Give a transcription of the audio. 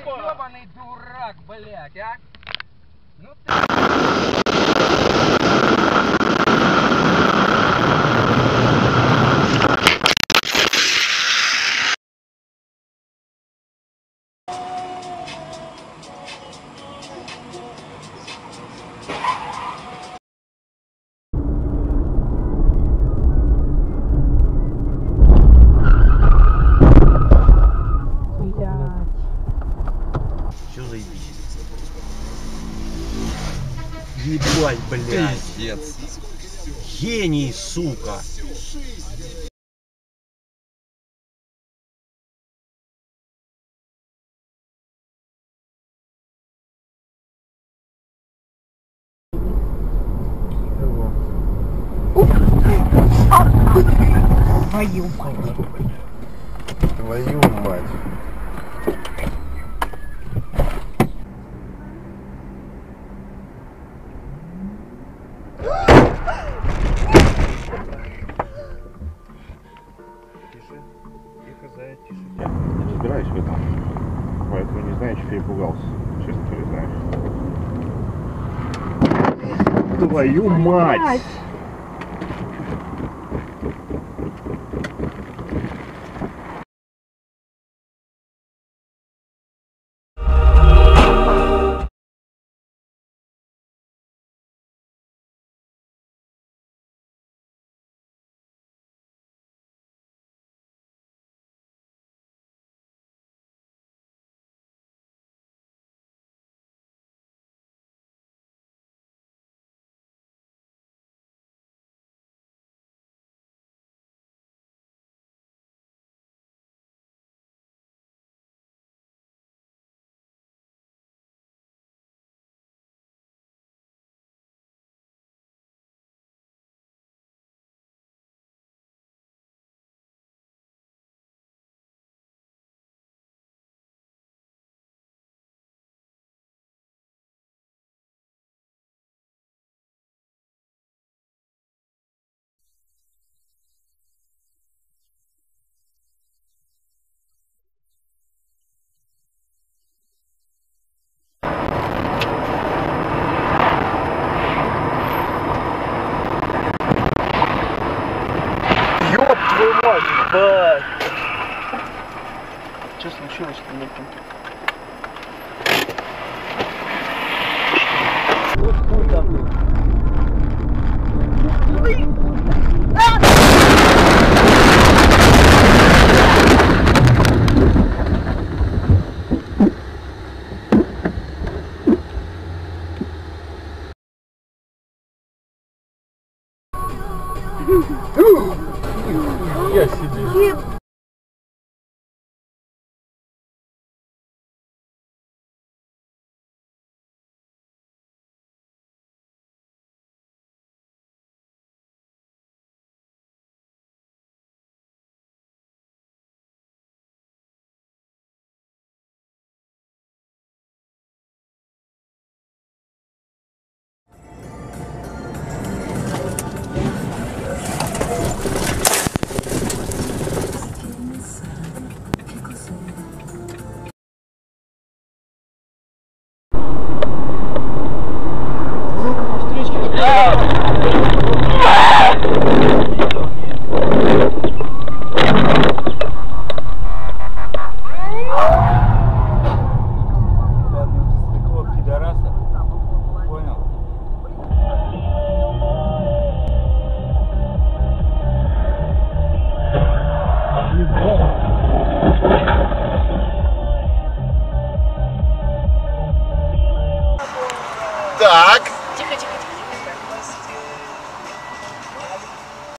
ебаный дурак, блядь, а? Ну ты... Ебать, блядь. Пиздец. Гений, сука. Твою мать. Твою мать. Разбираюсь в этом. Поэтому не знаю, что перепугался. Честно признаюсь. Твою мать! мать, бать. Что случилось, блядь? Вот хуй там был. Ooh! я сидел. Так.